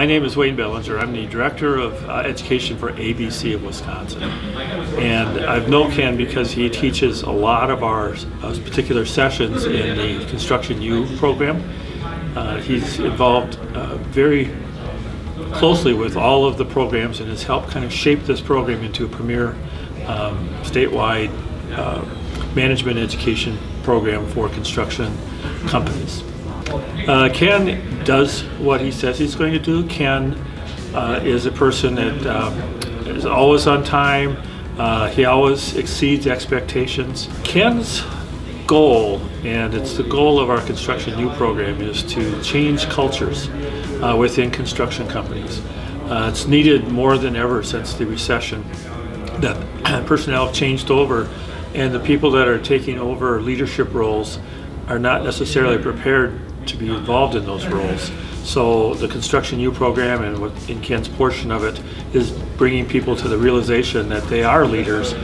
My name is Wayne Bellinger. I'm the Director of uh, Education for ABC of Wisconsin. And I've known Ken because he teaches a lot of our uh, particular sessions in the Construction U program. Uh, he's involved uh, very closely with all of the programs and has helped kind of shape this program into a premier um, statewide uh, management education program for construction companies. Uh, Ken does what he says he's going to do. Ken uh, is a person that um, is always on time. Uh, he always exceeds expectations. Ken's goal, and it's the goal of our Construction U program, is to change cultures uh, within construction companies. Uh, it's needed more than ever since the recession that personnel have changed over and the people that are taking over leadership roles are not necessarily prepared to be involved in those roles. So the Construction U program and what in Ken's portion of it is bringing people to the realization that they are leaders